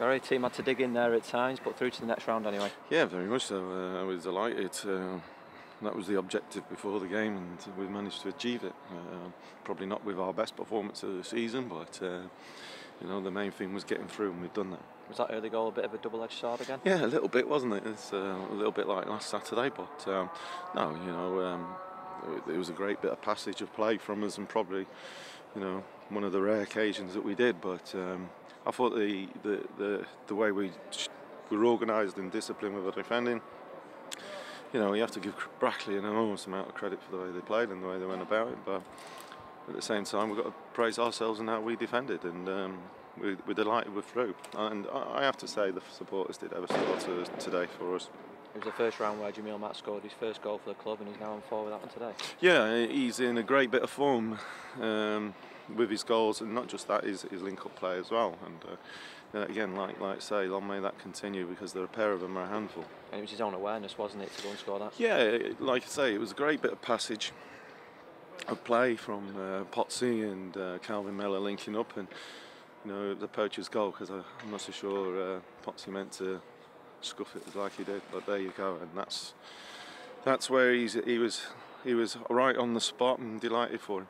Gary, team had to dig in there at times, but through to the next round anyway. Yeah, very much so. Uh, I was delighted. Uh, that was the objective before the game, and we managed to achieve it. Uh, probably not with our best performance of the season, but uh, you know the main thing was getting through, and we've done that. Was that early goal a bit of a double-edged sword again? Yeah, a little bit, wasn't it? It's uh, a little bit like last Saturday, but um, no, you know, um, it, was a great bit of passage of play from us, and probably, you know, one of the rare occasions that we did. But um, I thought the the the, the way we were organised and disciplined with our defending you know, you have to give Brackley an enormous amount of credit for the way they played and the way they went about it. But at the same time, we've got to praise ourselves and how we defended, and um, we, we're delighted we're through. And I have to say, the supporters did ever so to, today for us. It was the first round where Jamille Matt scored his first goal for the club, and he's now on four with that one today. Yeah, he's in a great bit of form um, with his goals, and not just that, his, his link-up play as well. And uh, again, like like say, long may that continue because there are a pair of them are a handful. And it was his own awareness, wasn't it, to go and score that? Yeah, like I say, it was a great bit of passage of play from uh, Potsy and uh, Kelvin Mellor linking up, and you know the poacher's goal because I'm not so sure uh, Potsy meant to scuff it like he did, but there you go, and that's that's where he's he was he was right on the spot and delighted for him.